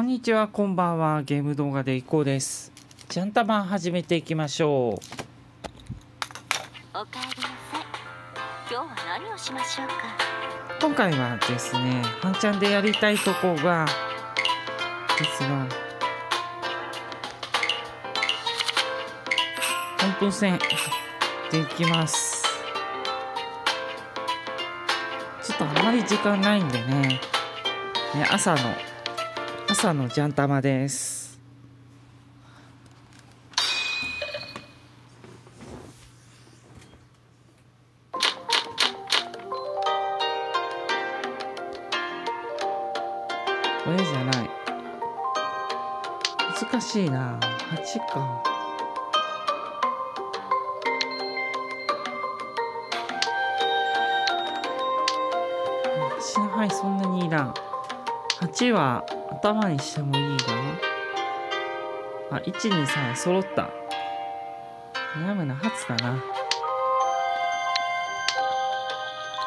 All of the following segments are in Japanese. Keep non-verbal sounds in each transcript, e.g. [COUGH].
こんにちは、こんばんは。ゲーム動画でいこうです。ジャンタマン始めていきましょう。おかえりなさい今日は何をしましょうか？今回はですね、ハンちゃんでやりたいとこが、ですが、本当戦できます。ちょっとあまり時間ないんでね、ね朝の、朝のジャンタマです。頭にしてもいいが。あ、1、2、3揃った。悩むな、初だな。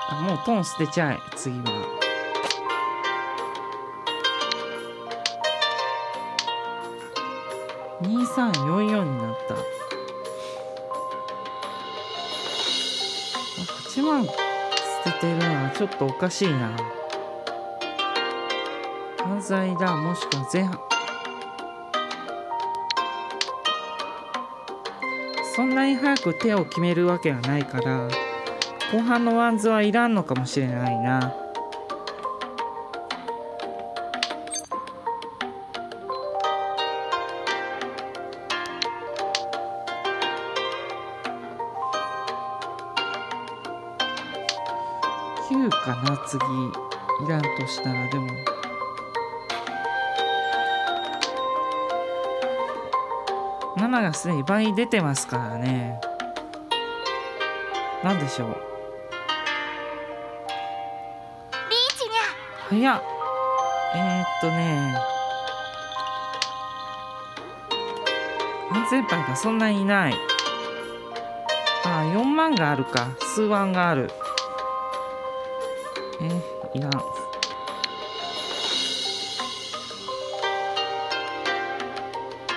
あ、もうトーン捨てちゃえ、次は。2344になった8万捨ててるのはちょっとおかしいな犯罪だもしくは前半。そんなに早く手を決めるわけがないから後半のワンズはいらんのかもしれないな。9かな次。いらんとしたらでも。7がすでに倍出てますからね。なんでしょう。リーチにゃ早っ。えー、っとね。安全牌がそんなにいない。ああ4万があるか。数万がある。えー、いらん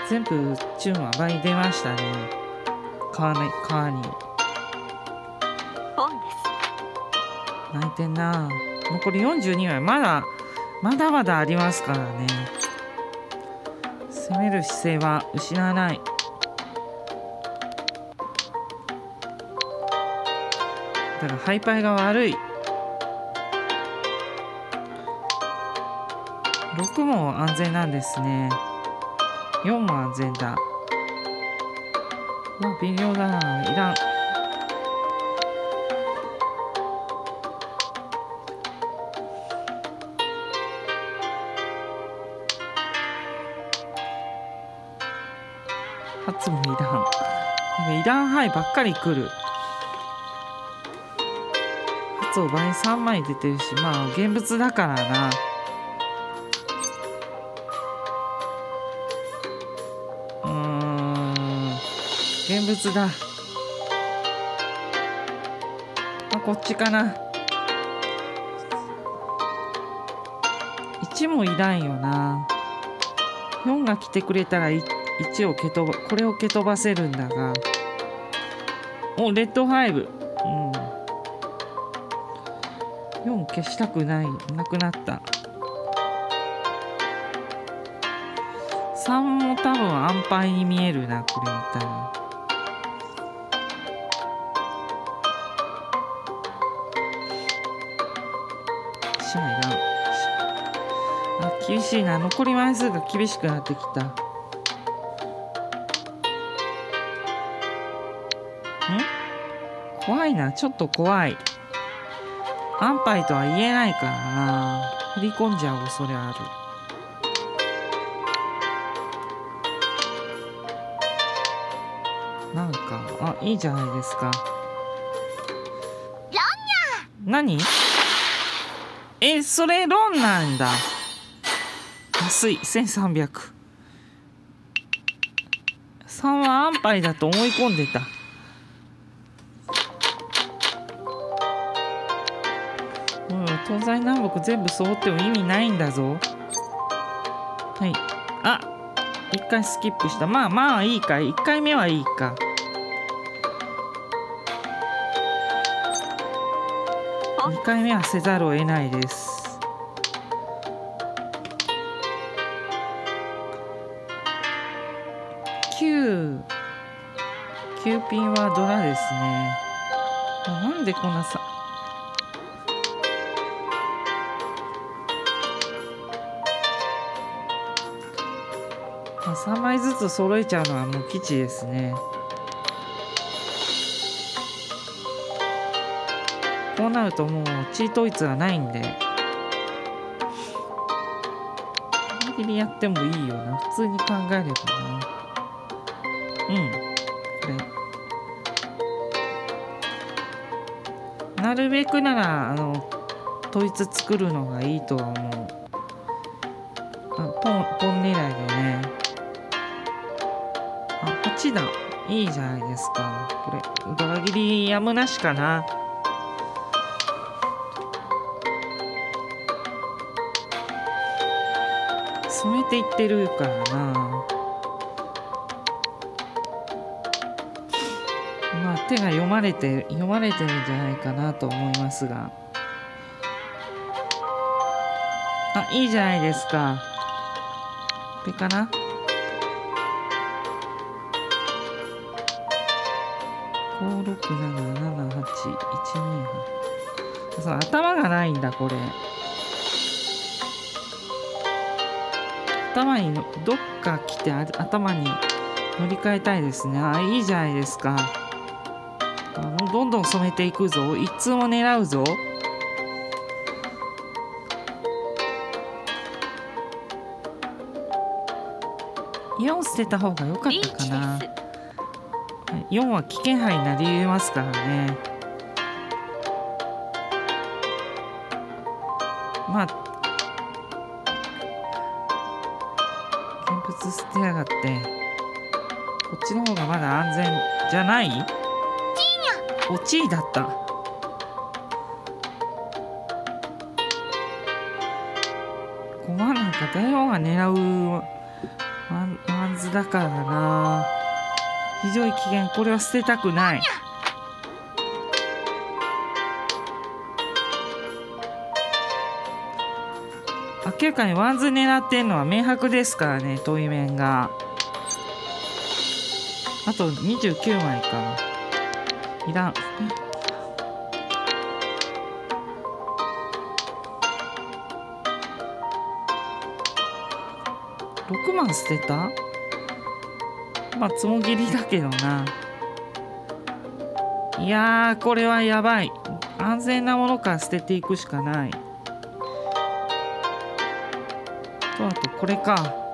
全部チューンは倍出ましたね。川に川に。本です。泣いてんな。残り42枚。まだまだまだありますからね。攻める姿勢は失わない。だからハイパイが悪い。6も安全なんですね4も安全だまあ微妙だな。いらん。初もいらん。いらん範囲ばっかり来る。初を倍3枚出てるしまあ現物だからな。現物だ。あこっちかな。1もいらんよな。4が来てくれたら1を蹴飛ばこれを蹴飛ばせるんだが。おレッドファイブ。うん。4消したくない。なくなった。3も多分安牌に見えるなこれ見たら。し厳しいな。残り枚数が厳しくなってきた。ん？怖いな。ちょっと怖い。安牌とは言えないからな。振り込んじゃう恐れある。なんかあいいじゃないですか。何？えそれロンなんだ安い。1300 3は安牌だと思い込んでた。う東西南北全部揃っても意味ないんだぞ。はい。あ一回スキップした。まあまあいいか。一回目はいいか。2回目はせざるを得ないです。9 9ピンはドラですね。なんでこんなさまあ、3枚ずつ揃えちゃうのはもう基地ですね。こうなるともうチートイツはないんで。ギリやってもいいよな普通に考えればな。うん。これ。なるべくならあの統一作るのがいいとは思う。あポンポン狙いでね。あ8だ。いいじゃないですか。これ裏切りやむなしかな。染めていってるからな。手が読まれて読まれてるんじゃないかなと思いますが。あいいじゃないですか。これかな？五六七七八一二そう頭がないんだこれ。頭にどっか来てあ頭に乗り換えたいですね。あいいじゃないですか。どんどん染めていくぞ。一通も狙うぞ。4捨てた方が良かったかな。4は危険範になりますからね。まあ現物捨てやがって。こっちの方がまだ安全じゃない？おちいだった。5万なんか大王が狙うワンワンズだからな。非常に危険。これは捨てたくない。明らかにワンズ狙ってんのは明白ですからね遠い面が。あと29枚か。いらん。6万捨てた？まあつもぎりだけどな。いやこれはやばい。安全なものから捨てていくしかない。とあとこれか。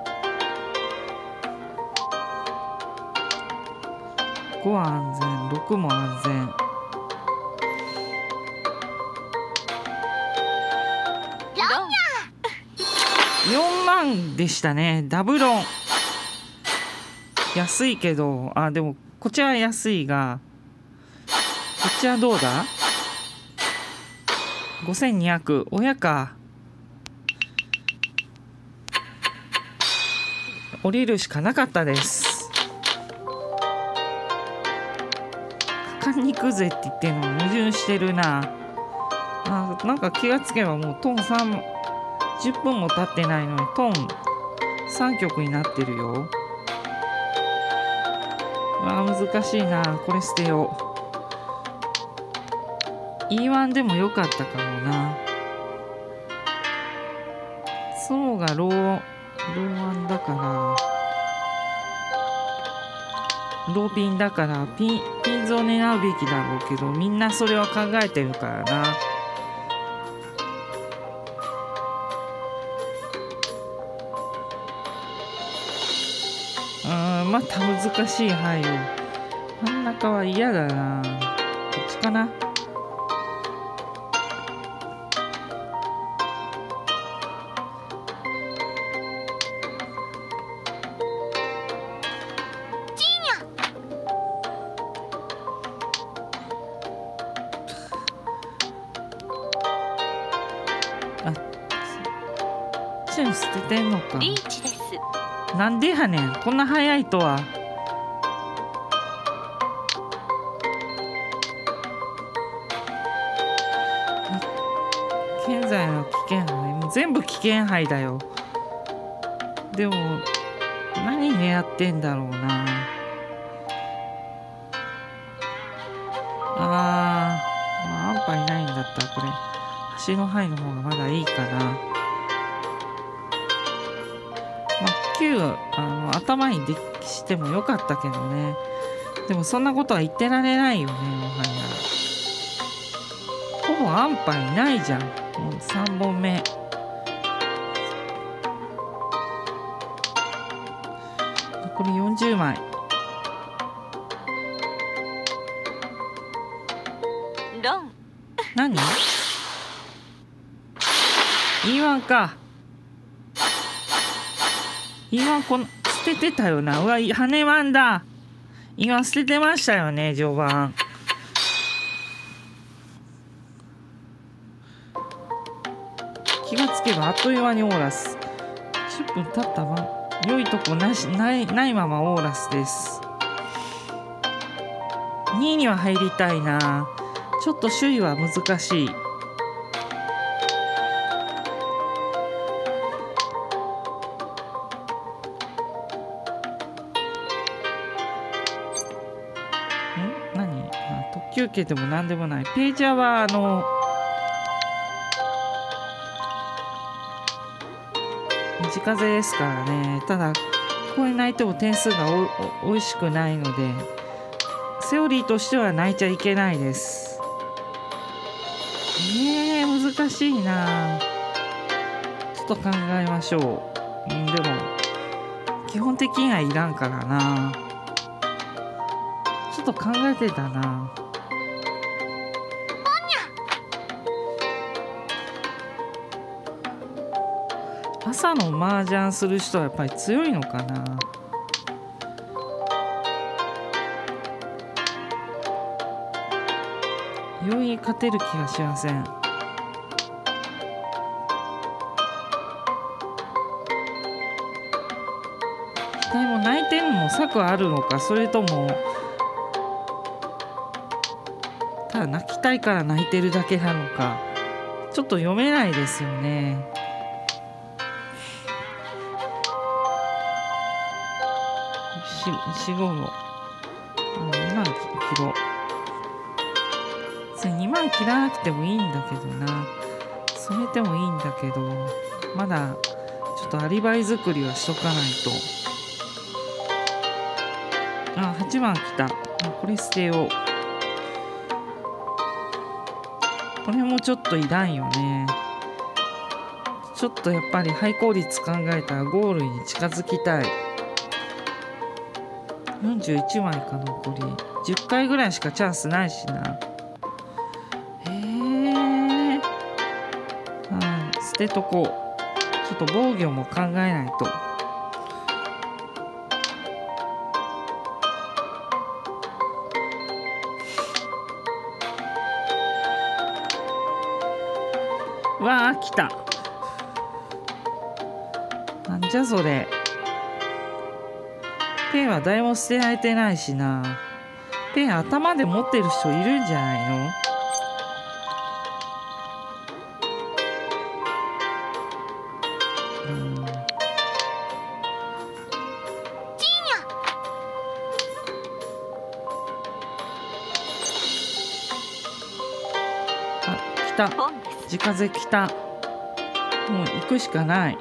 5は安全6も安全。4万でしたね。ダブロン。安いけどあでもこちらは安いがこっちはどうだ？5200親か。降りるしかなかったです。くぜって言ってんの矛盾してるな。あなんか気がつけばもうトーン3 10分も経ってないのにトーン3曲になってるよ。わあ難しいな。これ捨てよう。E1 でもよかったかもな。そうがローローワンだから。ローピンだからピンピンズを狙うべきだろうけどみんなそれは考えてるからな。うんまた難しい範囲を真ん中は嫌だな。こっちかな。こんな早いとは。現在の危険杯もう全部危険杯だよ。でも何狙ってんだろうな。あー、まあ、アンパいないんだったらこれ。橋の範囲の方がまだいいかな。まあ9あの頭にできしてもよかったけどね。でもそんなことは言ってられないよねもはや。ほぼアンパいないじゃん。もう3本目。残り40枚。ロン。何 [LAUGHS] ?E1 か E1 この捨ててたよな。うわ羽ワンだ E1 捨ててましたよね序盤。気がつけばあっという間にオーラス。10分経ったま良いとこなしないないままオーラスです。2位には入りたいな。ちょっと首位は難しい。あ特急券でも何でもない。ページャーはあの時風ですからね。ただこれ泣いても点数がおおおいしくないのでセオリーとしては泣いちゃいけないです。えー、難しいな。ちょっと考えましょう、でも基本的にはいらんからな。ちょっと考えてたな。朝の麻雀する人はやっぱり強いのかな？容易に勝てる気がしません。額も泣いてるのも策あるのかそれともただ泣きたいから泣いてるだけなのかちょっと読めないですよね。石石五郎2万キロそれ2万切らなくてもいいんだけどな。染めてもいいんだけどまだちょっとアリバイ作りはしとかないと。あ8番来た。これ捨てよう。これもちょっといらんよね。ちょっとやっぱり廃効率考えたらゴールに近づきたい。41枚か残り。10回ぐらいしかチャンスないしな。へえはい。捨てとこう。ちょっと防御も考えないと。わあ来た。なんじゃそれ。ペンは誰も捨てられてないしな。ペン頭で持ってる人いるんじゃないの？うん。あ来た。ポンです。地風来た。もう行くしかない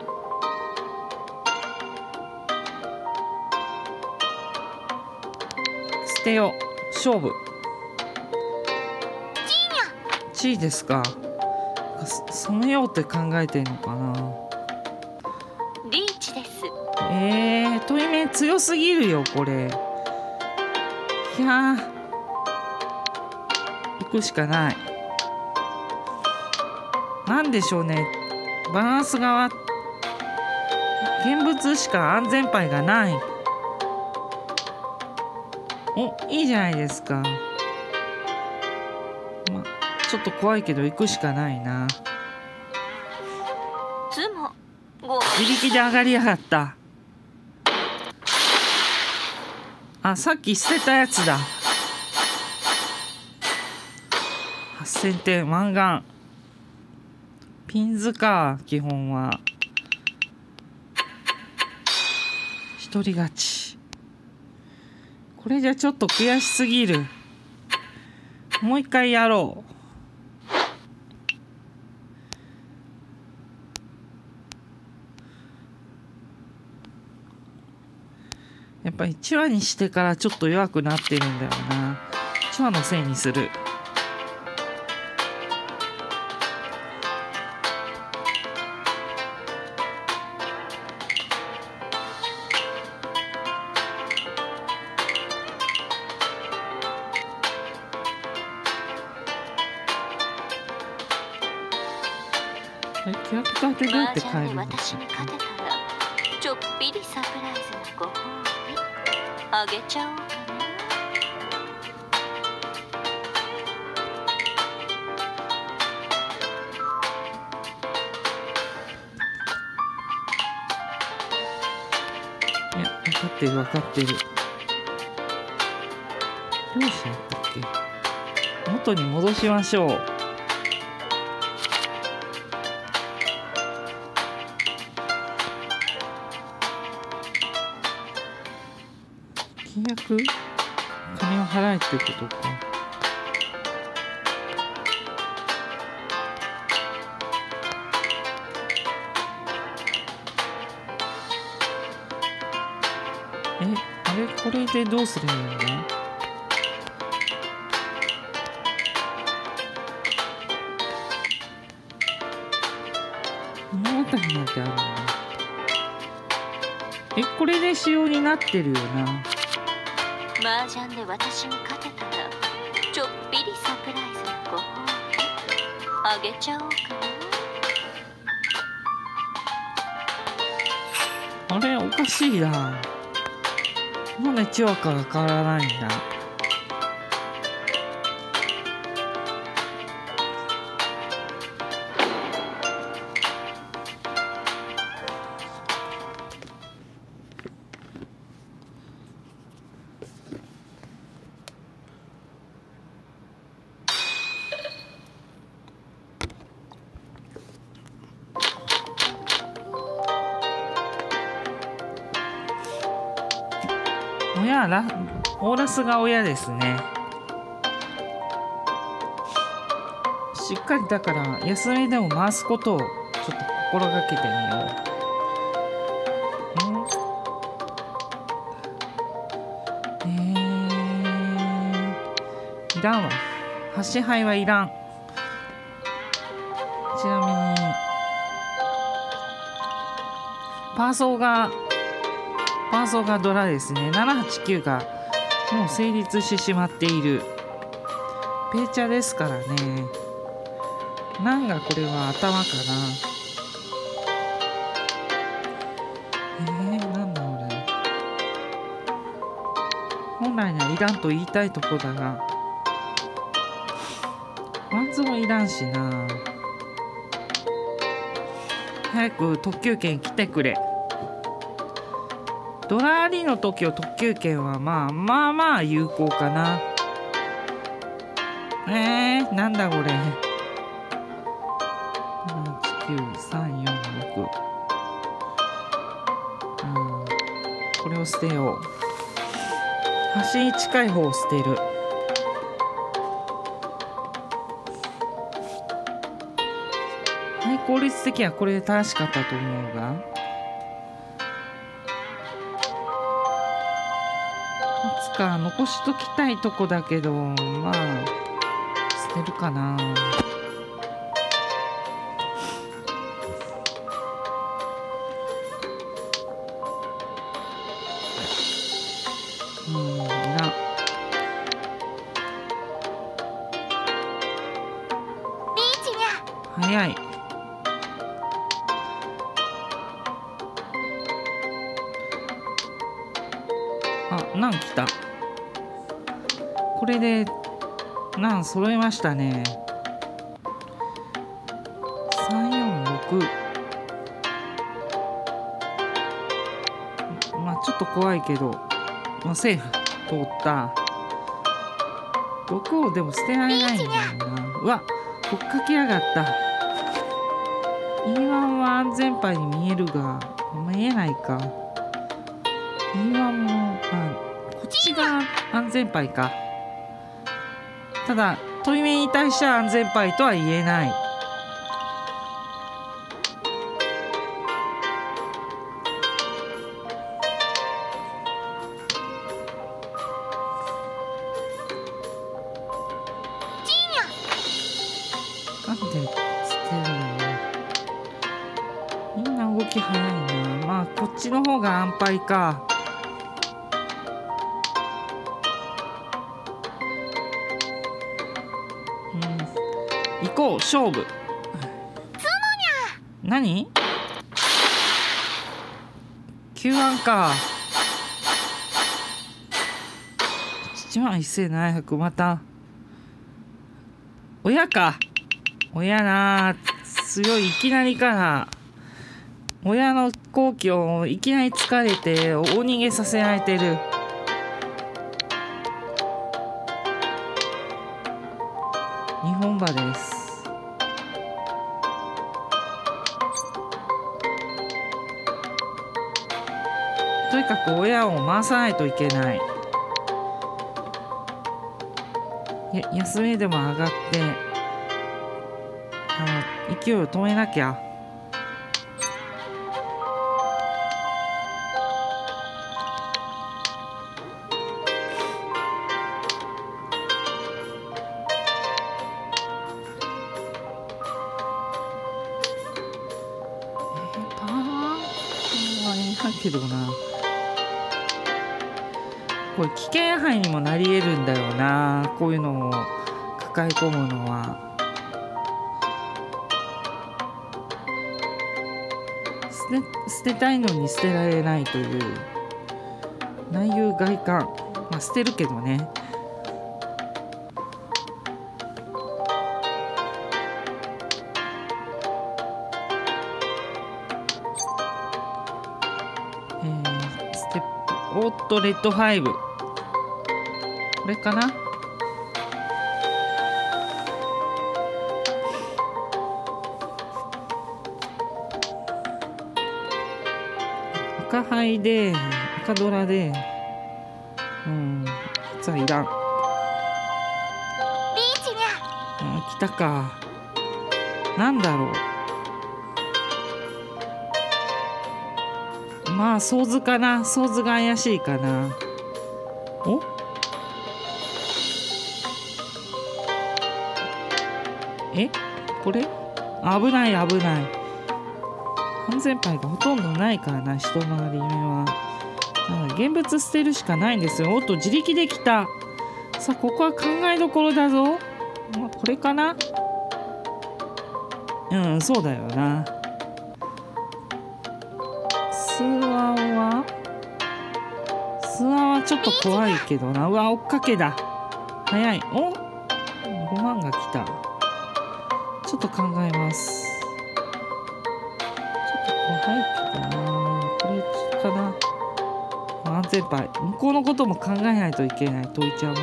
捨てよ。う勝負。地位ですか。そ染めようって考えてんのかな。リーチです。えー、問い目強すぎるよこれ。いやー。行くしかない。なんでしょうね。バランスが現物しか安全牌がないおいいじゃないですか。まちょっと怖いけど行くしかないな。ツモ自力で上がりやがった。あさっき捨てたやつだ。8000点マンガンピンズか基本は。一人勝ち。これじゃちょっと悔しすぎる。もう一回やろう。やっぱり1話にしてからちょっと弱くなってるんだよな。1話のせいにする。キャラクターってどうやって麻雀で変えるんだっ私に勝てたらちょっぴりサプライズのご褒美あげちゃおうかないや分かってる分かってる。どうしやったっけ元に戻しましょう。ってことか。えあれこれでどうすればいいんだ物語なんてあるんだえこれで仕様になってるよな。麻雀で私に勝てたらちょっぴりサプライズのご褒美あげちゃおうかなあれおかしいな。もうねチワカが変わらないんだ。オーラスが親ですねしっかりだから休みでも回すことをちょっと心がけてみよう。えー、いらんわ。端牌はいらん。ちなみに、パーソーが、パーソーがドラですね。789がもう成立してしまっている。ペーチャですからね。なんがこれは頭かな。えー、なんだ俺。本来ならいらんと言いたいとこだが。ワンズもいらんしな。早く特急券来てくれ。ドラーリの時は特急券はまあまあまあ有効かな。えー、なんだこれ。79346うんこれを捨てよう端に近い方を捨てるはい効率的にはこれで正しかったと思うがか残しときたいとこだけどまあ捨てるかな。早いなん来た？これでなん揃えましたね？346まあちょっと怖いけど。まあセーフ通った。毒をでも捨てられないんだよな。うわ追っかけやがった。E1 は安全牌に見えるが見えないか。E1 安全牌か。ただ問い目に対しては安全牌とは言えない。なんで捨てるのみんな動き早いな。まあこっちの方が安牌か。勝負。何 ?Q1 か。1万1700また。親か。親な。強いいきなりかな。親の好機をいきなり疲れて大逃げさせられてる。を回さないといけない。や休みでも上がってあの勢いを止めなきゃ。こういうのを抱え込むのは捨て捨てたいのに捨てられないという内遊外観。まあ捨てるけどね。えーステップ。オートレッド5これかな？赤牌で赤ドラでうん実はいらん。リーチにゃあ来たか。なんだろう。まあ想図かな。想図が怪しいかな。お？え？これ？危ない危ない安全牌がほとんどないからな一回り目は。だから現物捨てるしかないんですよ。おっと自力できた。さあここは考えどころだぞ。まあこれかな？うんそうだよな。スワンは？スワンはちょっと怖いけどな。うわ追っかけだ。早い。お5万が来た。ちょっと考えます。ちょっと怖いけどなこれかな安全牌向こうのことも考えないといけないトイちゃんも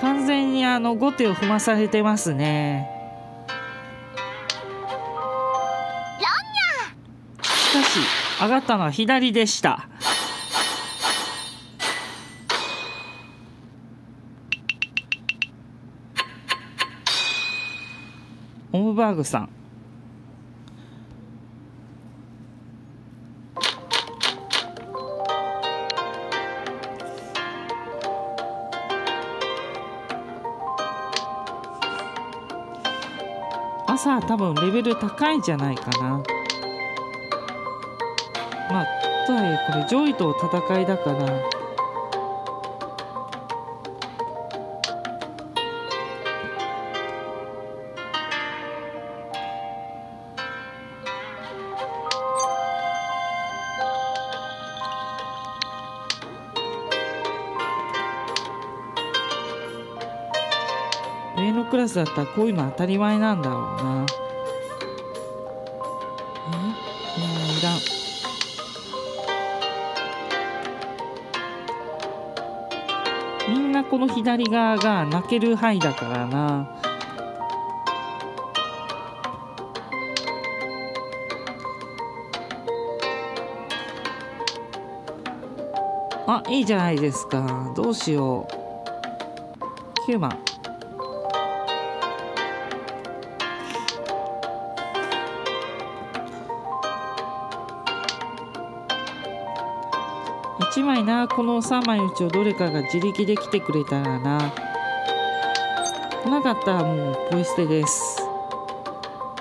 完全にあの後手を踏まされてますね。しかし上がったのは左でした。オムバーグさん。多分レベル高いんじゃないかな。まあとはいえこれ上位と戦いだから。のクラスだったらこういうの当たり前なんだろうな。え？もういらん。みんなこの左側が泣ける範囲だからな。あいいじゃないですか。どうしよう。9番。枚なこの3枚のうちをどれかが自力で来てくれたらな。来なかったらもうポイ捨てです。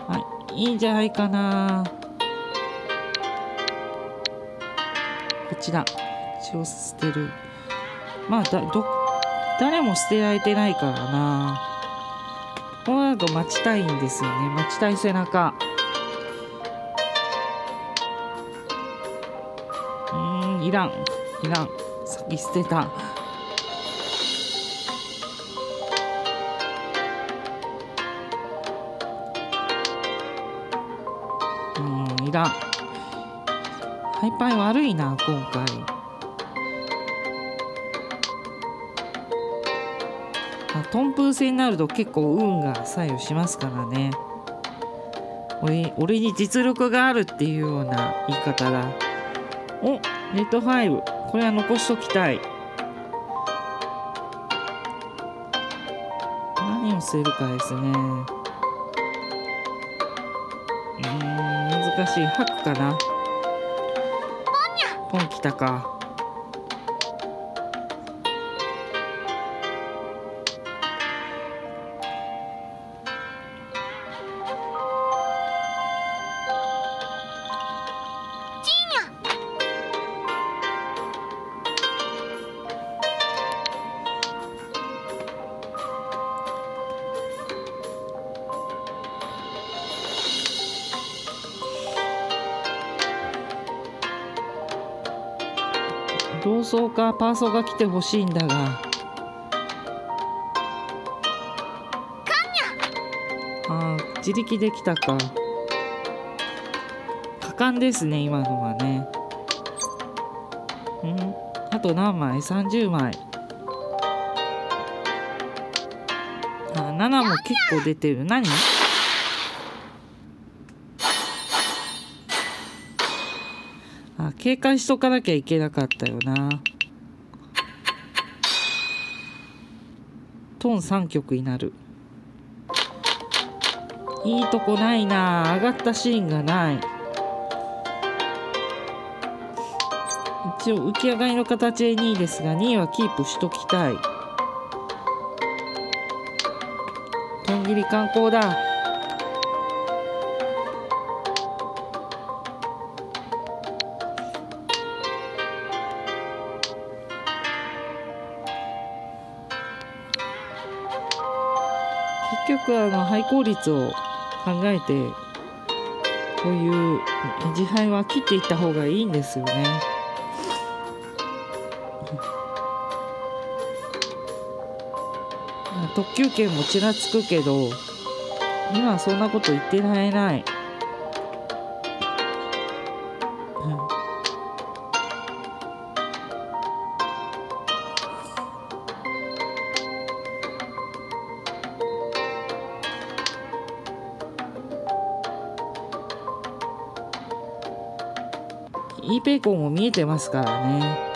はいいいんじゃないかな。こちら一応捨てる。まあだど誰も捨てられてないからな。この後待ちたいんですよね。待ちたい背中。うんいらん。いらんさっき捨てた。うんいらん。ハイパイ悪いな今回。あトンプー戦になると結構運が左右しますからね。俺俺に実力があるっていうような言い方だ。おレッド5これは残しときたい。何を捨てるかですね。うーん難しい。吐くかな。ポン来たかかパーソが来てほしいんだが。あー自力できたか。果敢ですね今のはね。うん？あと何枚 ?30 枚。あ7も結構出てる。何？あ警戒しとかなきゃいけなかったよなトン3曲になる。いいとこないな。上がったシーンがない。一応浮き上がりの形で2位ですが2位はキープしときたい。とんぎり観光だ。効率を考えてこういう自敗は切っていった方がいいんですよね。特急券もちらつくけど今そんなこと言ってられない。イーペイコンも見えてますからね。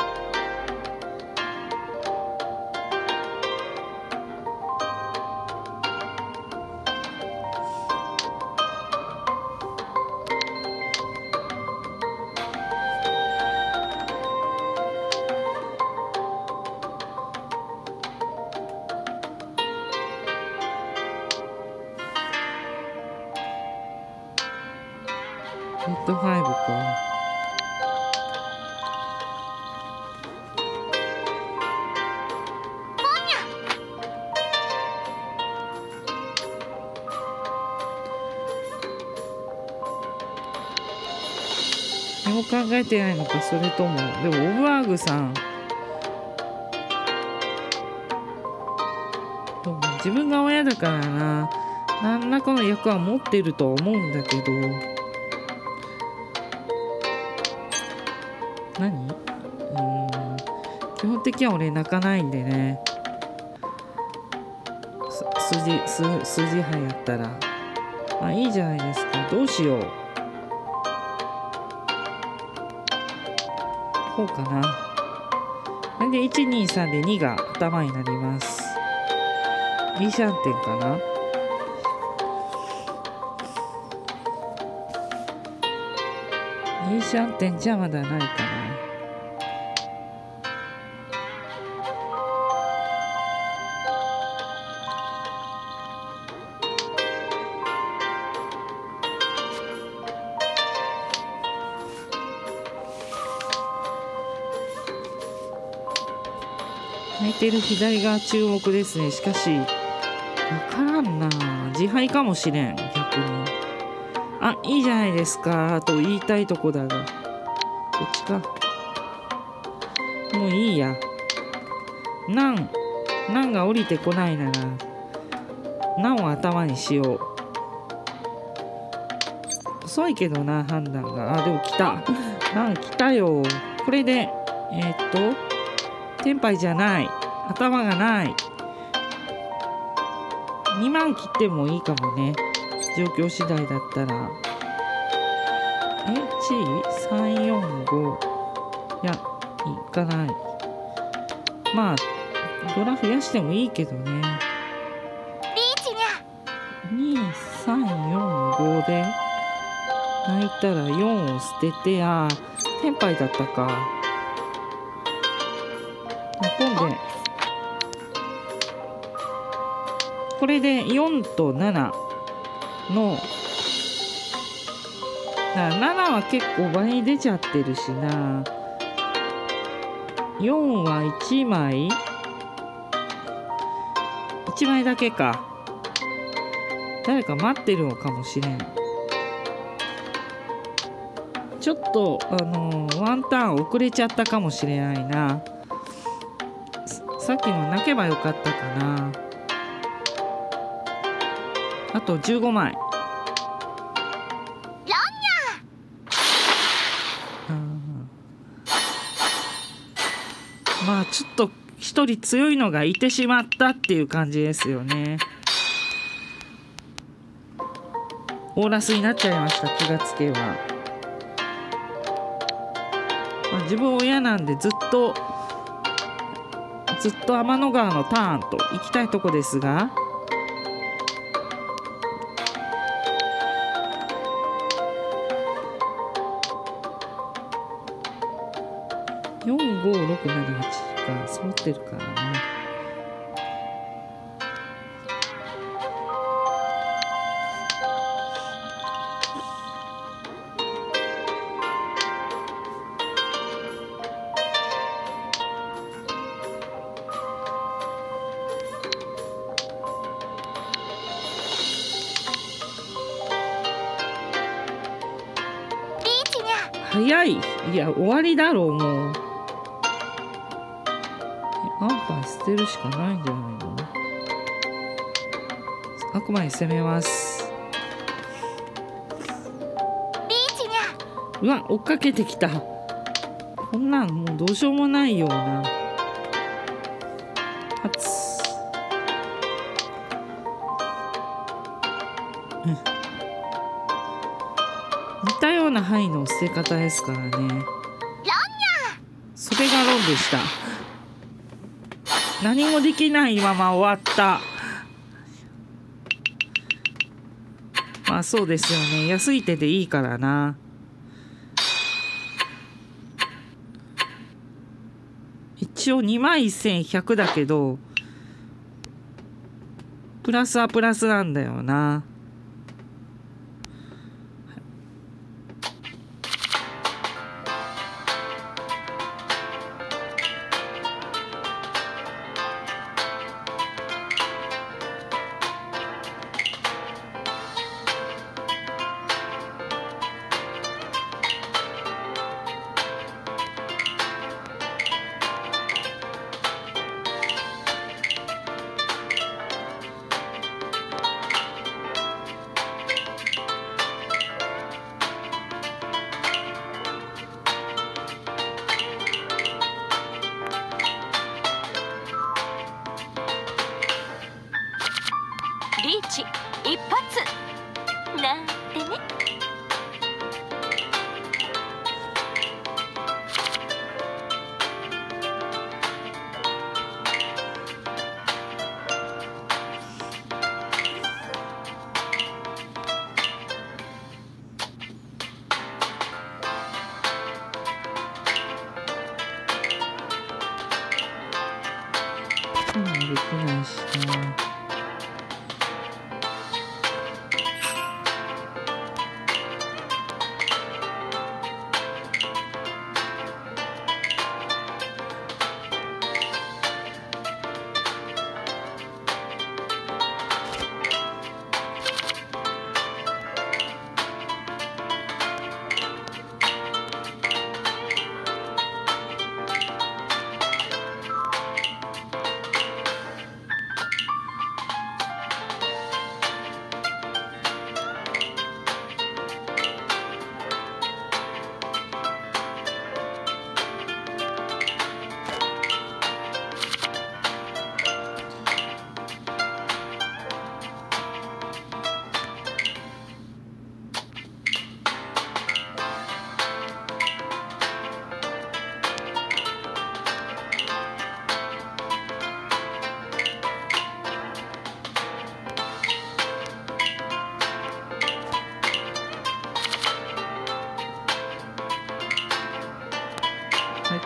それともでもオブアーグさん。でも自分が親だからな。何らかの役は持ってると思うんだけど。何？うん。基本的には俺泣かないんでね。筋す筋杯やったら。あいいじゃないですか。どうしよう。こうかな。なんで123で2が頭になります。いいシャンテンかな。いいシャンテンじゃまだないかな。泣いてる左が注目ですね。しかしわからんな。自敗かもしれん。逆に。あいいじゃないですか。と言いたいとこだが。こっちか。もういいや。なんなんが降りてこないならなんを頭にしよう。遅いけどな判断が。あでも来た。[LAUGHS] なん来たよ。これでえー、っとテンパイじゃない頭がない。2万切ってもいいかもね。状況次第だったら。え地位345いやいかない。まあドラ増やしてもいいけどね。2345で。泣いたら4を捨ててあテンパイだったか。今でこれで4と7の。だ7は結構倍に出ちゃってるしな。4は1枚。1枚だけか。誰か待ってるのかもしれん。ちょっとあのー、ワンターン遅れちゃったかもしれないな。さっきの泣けばよかったかな。あと15枚。まあちょっと一人強いのがいてしまったっていう感じですよね。オーラスになっちゃいました気がつけば、まあ、自分親なんでずっとずっと天の川のターンと行きたいとこですが。4567 8が。揃ってるからね早い。いや終わりだろうもう。てるしかないんじゃないの？あくまで攻めます。うわ追っかけてきた。こんなんもうどうしようもないような。初うん。似たような範囲の捨て方ですからね。それがロンでした何もできないまま終わった。まあそうですよね。安い手でいいからな。一応2万1100だけどプラスはプラスなんだよな。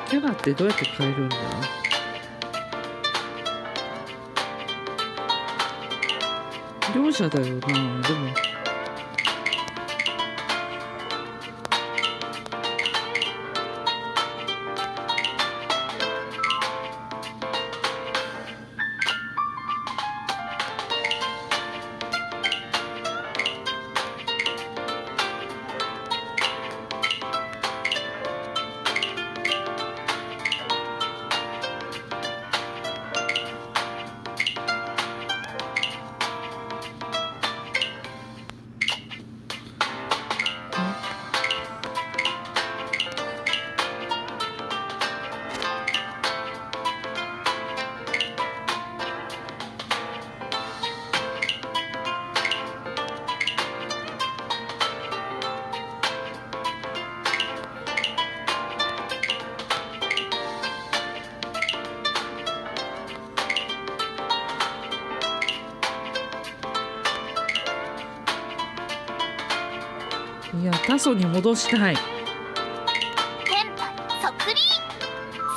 キャラってどうやって変えるんだ？両者だよなでも。いやタソに戻したい。テンパそっくり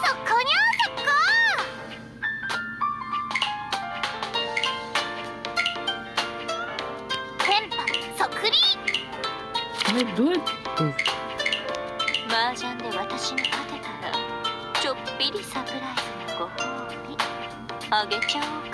そこにゃそこテンパそっくりあれ？どうやって？麻雀で私に勝てたらちょっぴりサプライズのご褒美あげちゃおう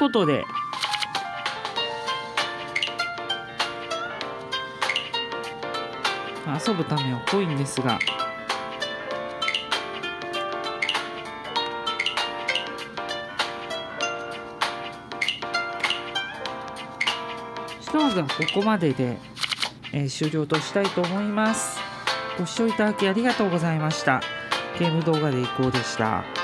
ことで。遊ぶためは濃いんですが。ひとまずはここまでで、えー終了としたいと思います。ご視聴いただきありがとうございました。ゲーム動画でいこうでした。